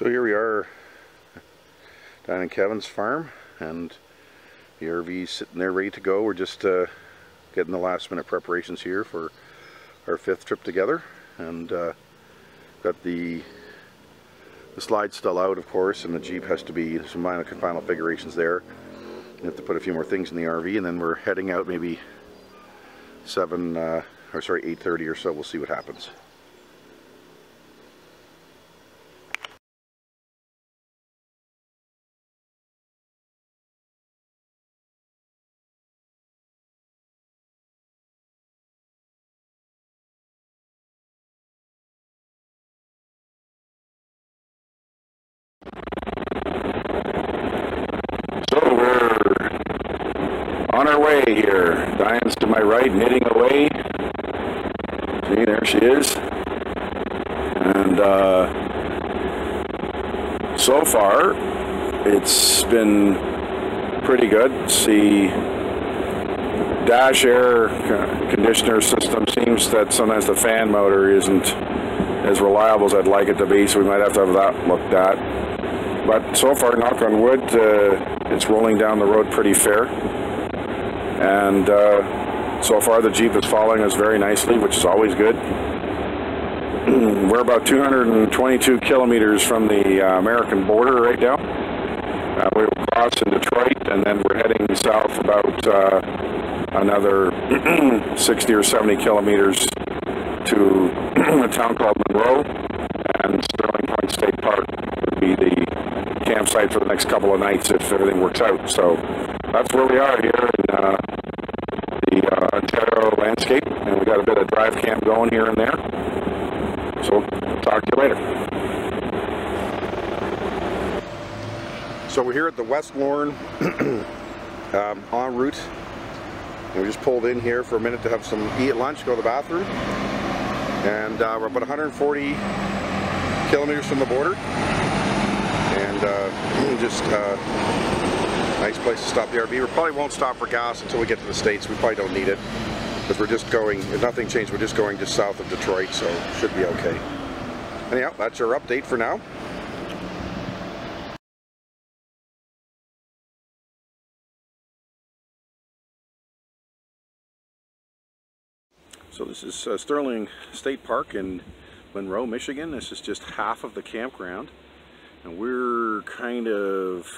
So here we are down in Kevin's farm and the RV's sitting there ready to go. We're just uh, getting the last minute preparations here for our fifth trip together and uh, got the the slide's still out of course and the Jeep has to be some final, final configurations there. We have to put a few more things in the RV and then we're heading out maybe 7 uh, or sorry 8.30 or so. We'll see what happens. on our way here. To my right, knitting away. See, there she is. And uh, so far, it's been pretty good. See, dash air conditioner system seems that sometimes the fan motor isn't as reliable as I'd like it to be, so we might have to have that looked at. But so far, knock on wood, uh, it's rolling down the road pretty fair and uh, so far the Jeep is following us very nicely, which is always good. We're about 222 kilometers from the uh, American border right now. Uh, we will cross in Detroit, and then we're heading south about uh, another 60 or 70 kilometers to a town called Monroe, and Sterling Point State Park would be the campsite for the next couple of nights if everything works out. So that's where we are here in the uh, Ontario landscape, and we got a bit of drive cam going here and there. So talk to you later. So we're here at the West Lorne um, en route. And we just pulled in here for a minute to have some eat lunch, go to the bathroom. And uh, we're about 140 kilometers from the border. And uh, just uh, Nice place to stop the RV. We probably won't stop for gas until we get to the States. We probably don't need it because we're just going, if nothing changed, we're just going just south of Detroit, so should be okay. Anyhow, that's our update for now. So this is uh, Sterling State Park in Monroe, Michigan. This is just half of the campground. And we're kind of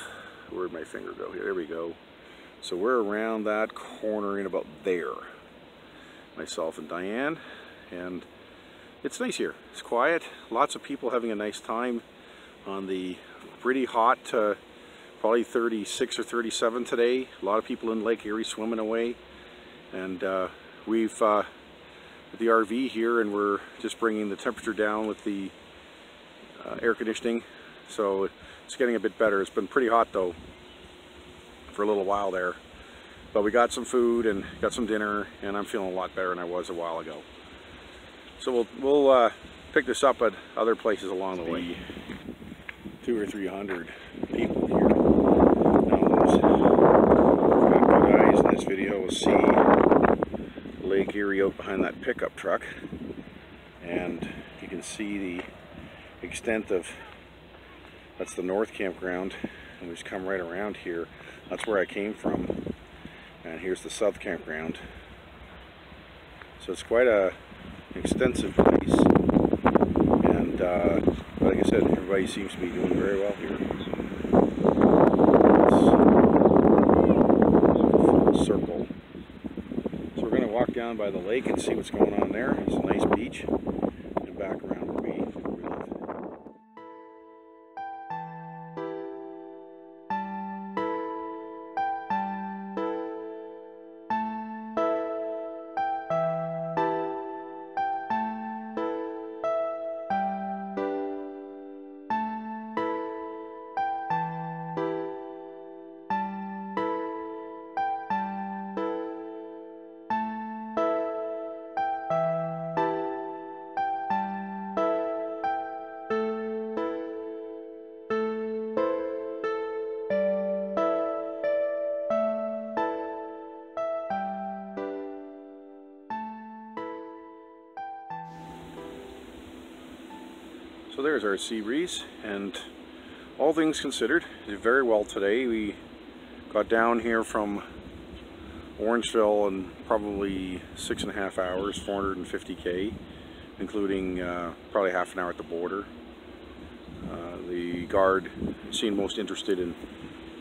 where'd my finger go? Here, we go. So we're around that corner in about there. Myself and Diane. And it's nice here. It's quiet. Lots of people having a nice time on the pretty hot, uh, probably 36 or 37 today. A lot of people in Lake Erie swimming away. And uh, we've uh, the RV here and we're just bringing the temperature down with the uh, air conditioning. So it's getting a bit better. It's been pretty hot though for a little while there. But we got some food and got some dinner and I'm feeling a lot better than I was a while ago. So we'll, we'll uh, pick this up at other places along the way. Two or three hundred people here. Now, guys in this video will see Lake Erie out behind that pickup truck and you can see the extent of that's the north campground and we just come right around here. That's where I came from and here's the south campground. So it's quite a extensive place and uh, like I said everybody seems to be doing very well here. Circle. So we're going to walk down by the lake and see what's going on there. It's a nice beach There's our sea breeze and all things considered, did very well today. We got down here from Orangeville in probably six and a half hours, 450k, including uh, probably half an hour at the border. Uh, the guard seemed most interested in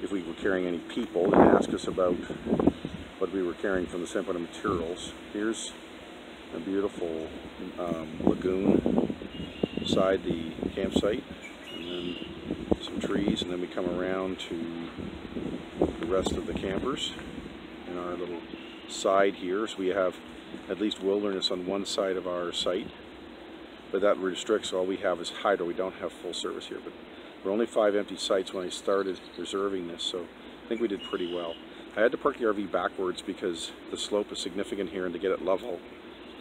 if we were carrying any people and asked us about what we were carrying from the standpoint materials. Here's a beautiful um, lagoon beside the campsite and then some trees and then we come around to the rest of the campers in our little side here. So we have at least wilderness on one side of our site but that restricts all we have is hydro. We don't have full service here but there were only five empty sites when I started reserving this so I think we did pretty well. I had to park the RV backwards because the slope is significant here and to get it level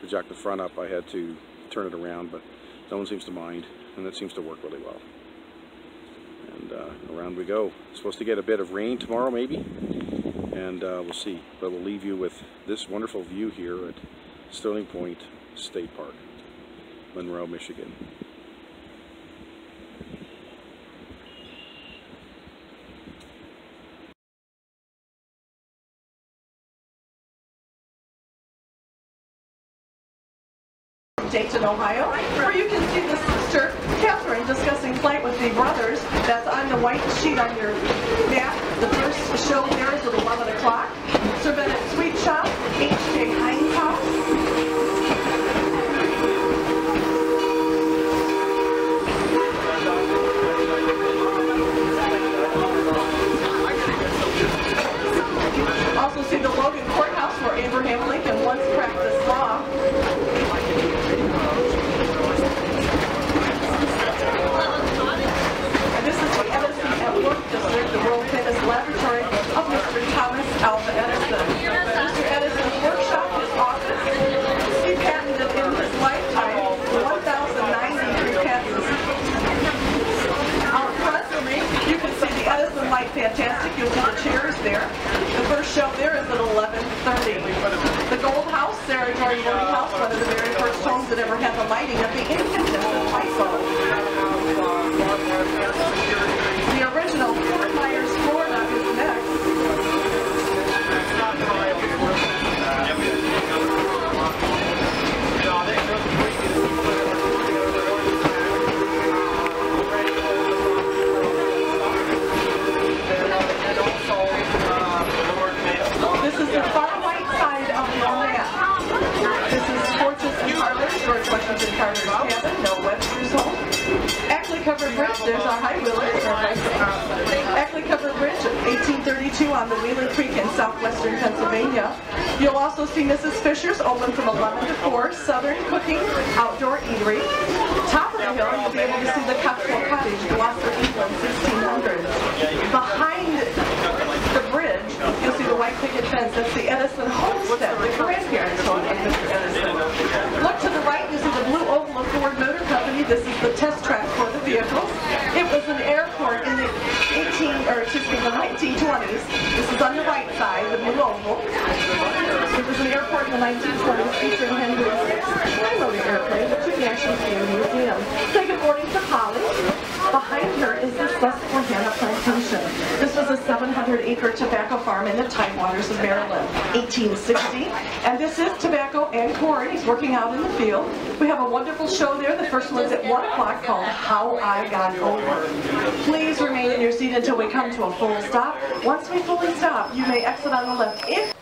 to jack the front up I had to turn it around but no one seems to mind and that seems to work really well. And uh, around we go. Supposed to get a bit of rain tomorrow maybe? And uh, we'll see. But we'll leave you with this wonderful view here at Sterling Point State Park Monroe Michigan. Dayton, Ohio, where you can see the sister, Catherine, discussing flight with the brothers. That's on the white sheet on your map. The first show there is at 11 o'clock. See the Edison Light Fantastic. You'll see the chairs there. The first show there is at 11:30. The Gold House, Sarah Jordan Gold House, one of the very first homes that ever had the lighting of the incandescent light bulb. The original Fort Myers, Parlor, George Washington Carver's cabin, Noah Webster's home. Ackley Covered Bridge, there's our high wheelers. Ackley Covered Bridge, 1832 on the Wheeling Creek in southwestern Pennsylvania. You'll also see Mrs. Fisher's open from 11 to 4, Southern Cooking Outdoor Eatery. Top of the hill, you'll be able to see the Cotswold Cottage, Gloucester, England, 1600. Behind the bridge, picket fence. That's the Edison homestead, the home of Mr. Edison. Look to the right, you see the blue oval of Ford Motor Company. This is the test track for the vehicles. It was an airport in the 18, or excuse me, the 1920s. This is on the right side, the blue oval. It was an airport in the 1920s featuring Henry VI airplane, which you the museum. Say good morning to Holly. Behind her is the Susquehanna Plantation. This was a 700-acre tobacco farm in the Tidewaters of Maryland, 1860. And this is tobacco and corn. He's working out in the field. We have a wonderful show there. The first one's at 1 o'clock called How I Got Over. Please remain in your seat until we come to a full stop. Once we fully stop, you may exit on the left. If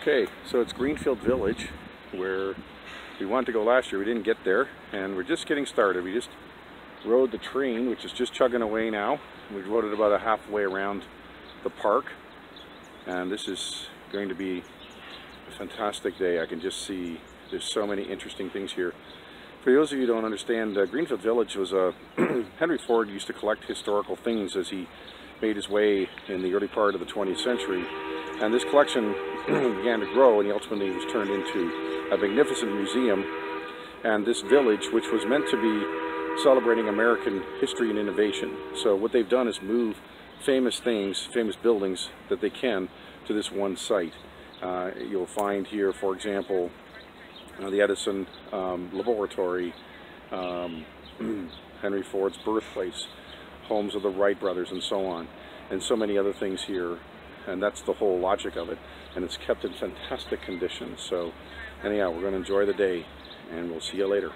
Okay, so it's Greenfield Village where we wanted to go last year. We didn't get there and we're just getting started. We just rode the train, which is just chugging away now. We rode it about a halfway around the park and this is going to be a fantastic day. I can just see there's so many interesting things here. For those of you who don't understand, uh, Greenfield Village was a Henry Ford used to collect historical things as he made his way in the early part of the 20th century. And this collection began to grow and ultimately was turned into a magnificent museum. And this village, which was meant to be celebrating American history and innovation. So what they've done is move famous things, famous buildings that they can to this one site. Uh, you'll find here, for example, uh, the Edison um, Laboratory, um, Henry Ford's birthplace, homes of the Wright brothers and so on, and so many other things here. And that's the whole logic of it. And it's kept in fantastic condition. So anyhow, we're going to enjoy the day and we'll see you later.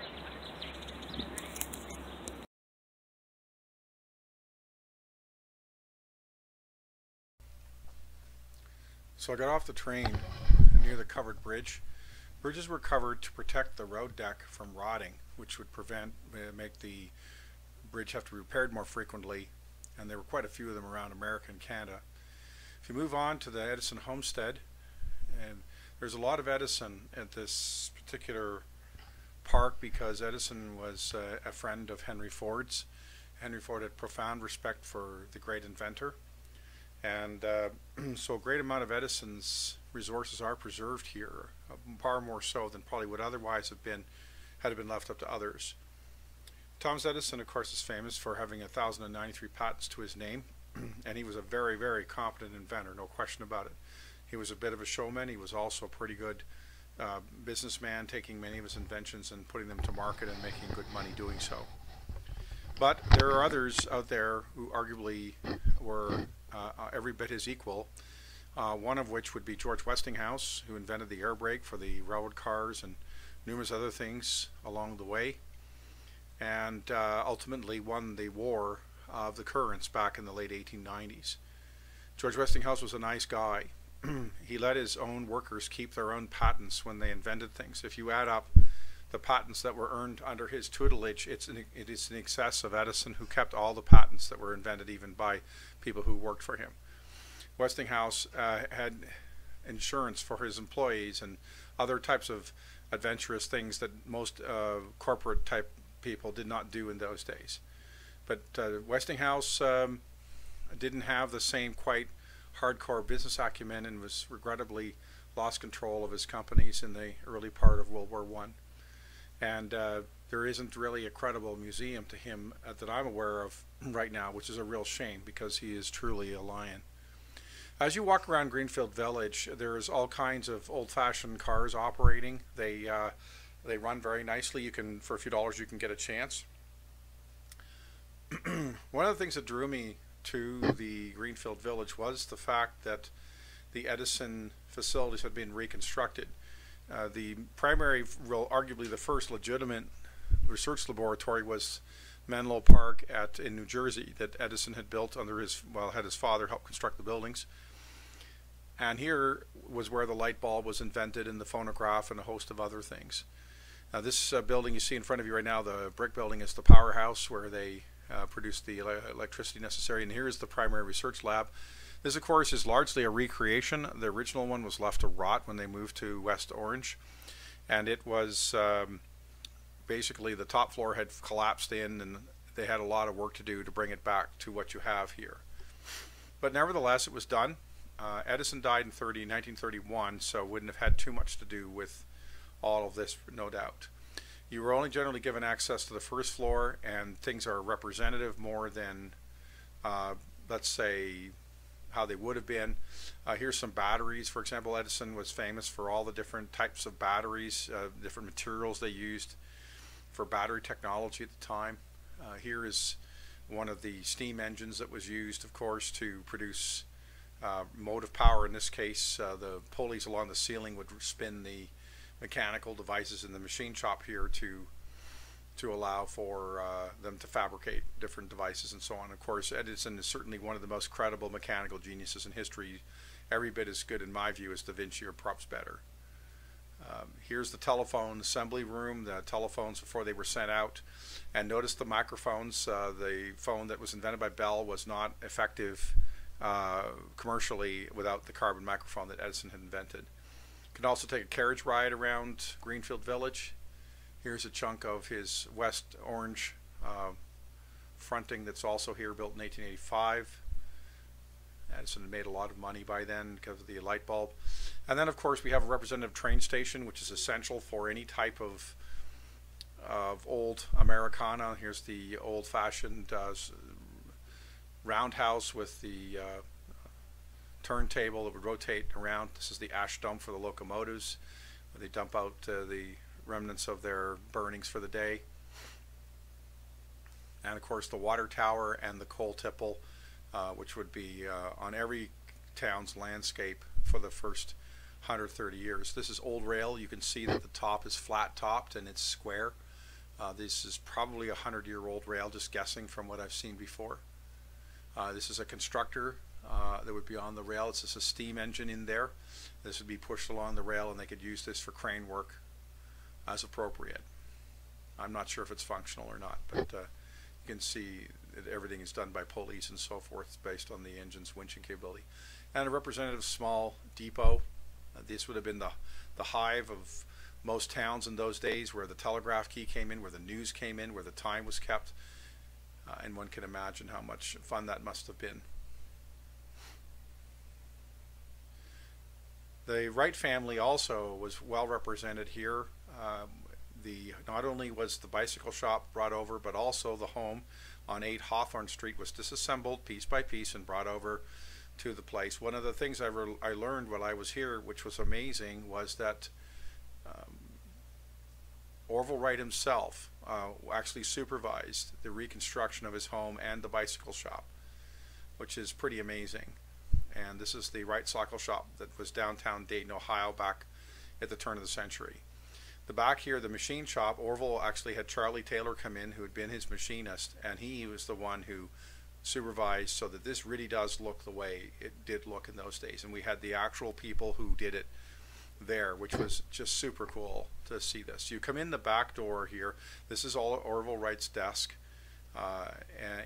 So I got off the train near the covered bridge. Bridges were covered to protect the road deck from rotting, which would prevent, uh, make the bridge have to be repaired more frequently, and there were quite a few of them around America and Canada. If you move on to the Edison Homestead, and there's a lot of Edison at this particular park because Edison was uh, a friend of Henry Ford's. Henry Ford had profound respect for the great inventor. And uh, so a great amount of Edison's resources are preserved here, uh, far more so than probably would otherwise have been had it been left up to others. Thomas Edison, of course, is famous for having 1,093 patents to his name, and he was a very, very competent inventor, no question about it. He was a bit of a showman. He was also a pretty good uh, businessman, taking many of his inventions and putting them to market and making good money doing so. But there are others out there who arguably were uh, uh, every bit his equal. Uh, one of which would be George Westinghouse, who invented the air brake for the railroad cars and numerous other things along the way, and uh, ultimately won the war of the currents back in the late 1890s. George Westinghouse was a nice guy. he let his own workers keep their own patents when they invented things. If you add up the patents that were earned under his tutelage, it's in, it is in excess of Edison, who kept all the patents that were invented even by people who worked for him. Westinghouse uh, had insurance for his employees and other types of adventurous things that most uh, corporate type people did not do in those days. But uh, Westinghouse um, didn't have the same quite hardcore business acumen and was regrettably lost control of his companies in the early part of World War One and uh, there isn't really a credible museum to him uh, that I'm aware of right now, which is a real shame because he is truly a lion. As you walk around Greenfield Village, there's all kinds of old-fashioned cars operating. They uh, they run very nicely. You can, for a few dollars, you can get a chance. One of the things that drew me to the Greenfield Village was the fact that the Edison facilities had been reconstructed. Uh, the primary, well, arguably the first legitimate research laboratory was Menlo Park at in New Jersey that Edison had built under his well had his father help construct the buildings. And here was where the light bulb was invented and the phonograph and a host of other things. Now this uh, building you see in front of you right now, the brick building, is the powerhouse where they uh, produce the ele electricity necessary. And here is the primary research lab. This, of course, is largely a recreation. The original one was left to rot when they moved to West Orange, and it was um, basically the top floor had collapsed in, and they had a lot of work to do to bring it back to what you have here. But nevertheless, it was done. Uh, Edison died in 30, 1931, so wouldn't have had too much to do with all of this, no doubt. You were only generally given access to the first floor, and things are representative more than, uh, let's say, how they would have been. Uh, here's some batteries. For example, Edison was famous for all the different types of batteries, uh, different materials they used for battery technology at the time. Uh, here is one of the steam engines that was used, of course, to produce uh, motive power. In this case, uh, the pulleys along the ceiling would spin the mechanical devices in the machine shop here to to allow for uh, them to fabricate different devices and so on. Of course, Edison is certainly one of the most credible mechanical geniuses in history, every bit as good in my view as Da Vinci or perhaps better. Um, here's the telephone assembly room, the telephones before they were sent out. And notice the microphones. Uh, the phone that was invented by Bell was not effective uh, commercially without the carbon microphone that Edison had invented. Can also take a carriage ride around Greenfield Village. Here's a chunk of his West Orange uh, fronting that's also here, built in 1885. Edison had made a lot of money by then because of the light bulb. And then, of course, we have a representative train station, which is essential for any type of of old Americana. Here's the old-fashioned uh, roundhouse with the uh, turntable that would rotate around. This is the ash dump for the locomotives, where they dump out uh, the remnants of their burnings for the day. And of course, the water tower and the coal tipple uh, which would be uh, on every town's landscape for the first 130 years. This is old rail. You can see that the top is flat topped and it's square. Uh, this is probably a hundred year old rail, just guessing from what I've seen before. Uh, this is a constructor uh, that would be on the rail. It's just a steam engine in there. This would be pushed along the rail and they could use this for crane work as appropriate. I'm not sure if it's functional or not, but uh, you can see that everything is done by pulleys and so forth based on the engine's winching capability. And a representative small depot. Uh, this would have been the, the hive of most towns in those days where the telegraph key came in, where the news came in, where the time was kept. Uh, and one can imagine how much fun that must have been. The Wright family also was well represented here. Um, the not only was the bicycle shop brought over, but also the home on 8 Hawthorne Street was disassembled piece by piece and brought over to the place. One of the things I, I learned while I was here, which was amazing, was that um, Orville Wright himself uh, actually supervised the reconstruction of his home and the bicycle shop, which is pretty amazing. And this is the Wright Cycle Shop that was downtown Dayton, Ohio back at the turn of the century. The back here, the machine shop, Orville actually had Charlie Taylor come in, who had been his machinist, and he was the one who supervised so that this really does look the way it did look in those days. And we had the actual people who did it there, which was just super cool to see this. You come in the back door here. This is all Orville Wright's desk uh,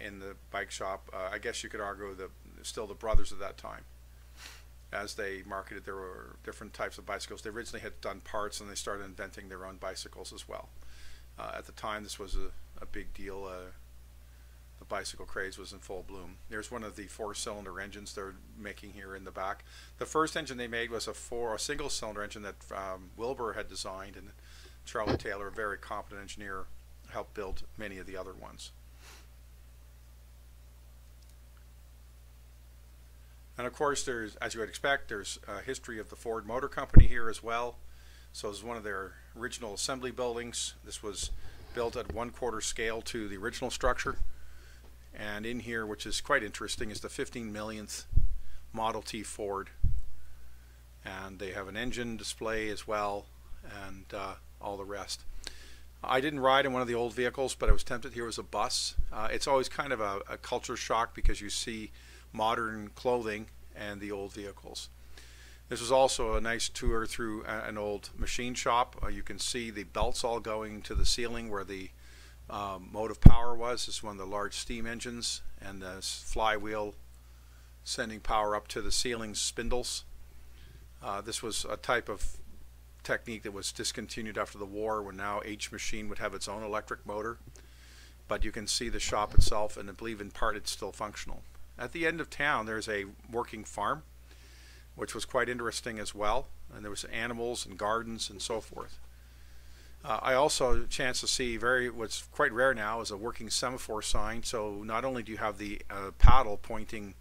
in the bike shop. Uh, I guess you could argue the still the brothers at that time as they marketed there were different types of bicycles. They originally had done parts and they started inventing their own bicycles as well. Uh, at the time, this was a, a big deal. Uh, the bicycle craze was in full bloom. There's one of the four-cylinder engines they're making here in the back. The first engine they made was a four, a single-cylinder engine that um, Wilbur had designed, and Charlie Taylor, a very competent engineer, helped build many of the other ones. And of course, there's, as you would expect, there's a history of the Ford Motor Company here as well. So this is one of their original assembly buildings. This was built at one quarter scale to the original structure. And in here, which is quite interesting, is the 15 millionth Model T Ford. And they have an engine display as well, and uh, all the rest. I didn't ride in one of the old vehicles, but I was tempted. Here was a bus. Uh, it's always kind of a, a culture shock because you see modern clothing and the old vehicles. This was also a nice tour through an old machine shop. Uh, you can see the belts all going to the ceiling where the um, motive power was. This is one of the large steam engines and the flywheel sending power up to the ceiling spindles. Uh, this was a type of technique that was discontinued after the war when now each machine would have its own electric motor. But you can see the shop itself and I believe in part it's still functional. At the end of town, there's a working farm, which was quite interesting as well. And there was animals and gardens and so forth. Uh, I also had a chance to see very what's quite rare now is a working semaphore sign. So not only do you have the uh, paddle pointing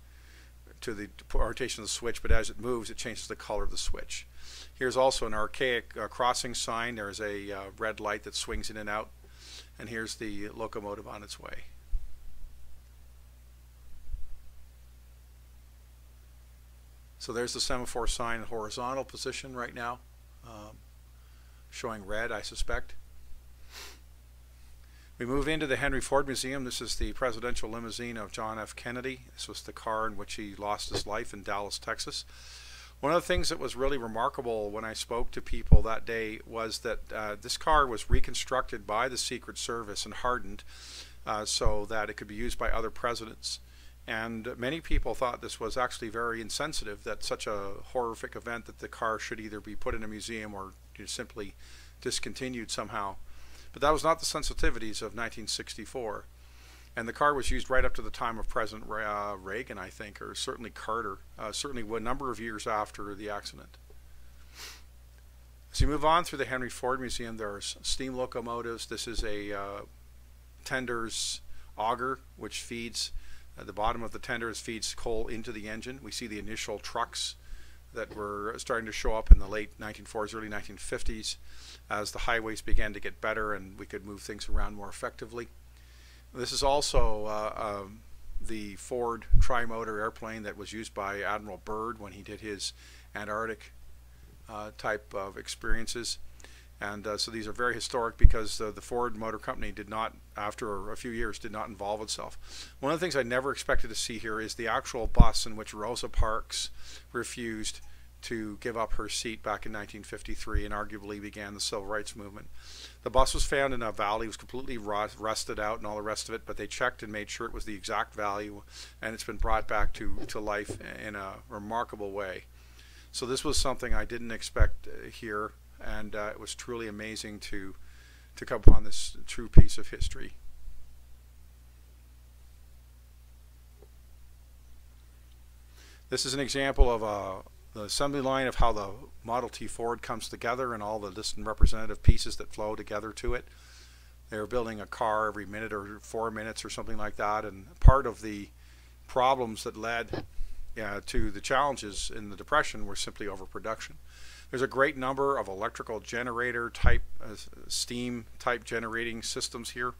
to the rotation of the switch, but as it moves, it changes the color of the switch. Here's also an archaic uh, crossing sign. There's a uh, red light that swings in and out. And here's the locomotive on its way. So there's the semaphore sign in horizontal position right now, um, showing red, I suspect. We move into the Henry Ford Museum. This is the presidential limousine of John F. Kennedy. This was the car in which he lost his life in Dallas, Texas. One of the things that was really remarkable when I spoke to people that day was that uh, this car was reconstructed by the Secret Service and hardened uh, so that it could be used by other presidents. And many people thought this was actually very insensitive that such a horrific event that the car should either be put in a museum or you know, simply discontinued somehow. But that was not the sensitivities of 1964. And the car was used right up to the time of President uh, Reagan, I think, or certainly Carter, uh, certainly a number of years after the accident. As you move on through the Henry Ford Museum, there's steam locomotives. This is a uh, tender's auger, which feeds uh, the bottom of the tenders feeds coal into the engine. We see the initial trucks that were starting to show up in the late 1940s, early 1950s as the highways began to get better and we could move things around more effectively. This is also uh, um, the Ford tri-motor airplane that was used by Admiral Byrd when he did his Antarctic uh, type of experiences. And uh, so these are very historic because uh, the Ford Motor Company did not, after a few years, did not involve itself. One of the things I never expected to see here is the actual bus in which Rosa Parks refused to give up her seat back in 1953 and arguably began the civil rights movement. The bus was found in a valley, was completely rusted out and all the rest of it, but they checked and made sure it was the exact value and it's been brought back to, to life in a remarkable way. So this was something I didn't expect uh, here and uh, it was truly amazing to, to come upon this true piece of history. This is an example of a the assembly line of how the Model T Ford comes together and all the distant representative pieces that flow together to it. They're building a car every minute or four minutes or something like that, and part of the problems that led uh, to the challenges in the Depression were simply overproduction. There's a great number of electrical generator type, uh, steam type generating systems here.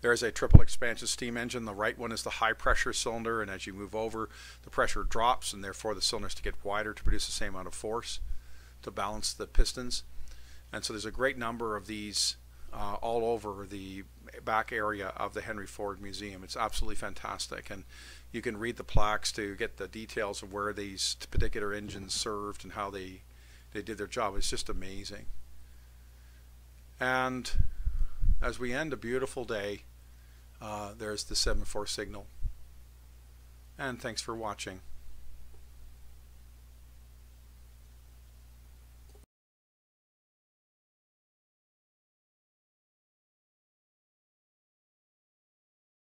There's a triple expansion steam engine. The right one is the high pressure cylinder, and as you move over, the pressure drops, and therefore the cylinders to get wider to produce the same amount of force to balance the pistons. And so there's a great number of these uh, all over the back area of the Henry Ford Museum. It's absolutely fantastic, and you can read the plaques to get the details of where these particular engines served and how they they did their job. It's just amazing. And as we end a beautiful day, uh, there's the semaphore signal. And thanks for watching.